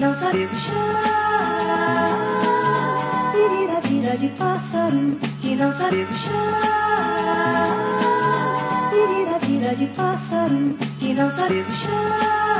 não sabe puxar. Vira, vira de pássaro que não sabe puxar. Vira, vira de pássaro que não sabe puxar.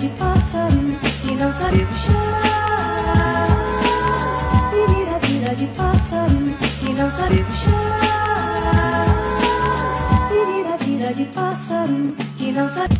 de pássaro que não sabe puxar. Vira, vira de pássaro que não sabe puxar. Vira, vira de pássaro que não sabe.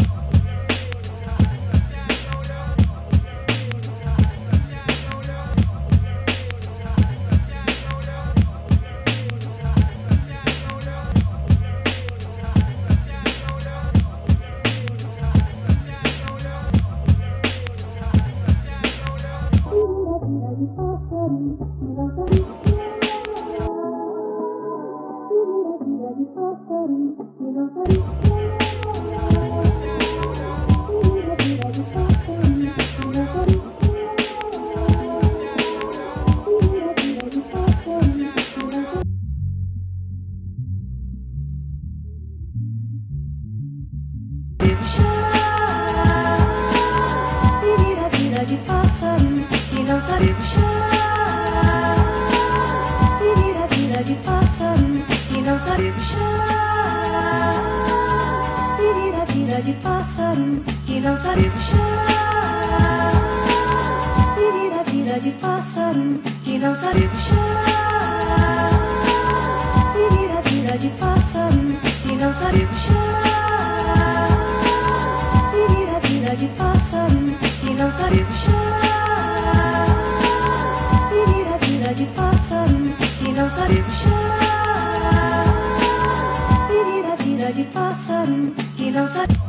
puxar. Vira, não sabe puxar. Vira, vira de pássaro que não sabe puxar. Vira, vira de pássaro que não sabe puxar. Vira, vira de pássaro que não sabe puxar. Vira, vira de pássaro que não sabe puxar. Vira, vira de pássaro que não sabe puxar. 감 사.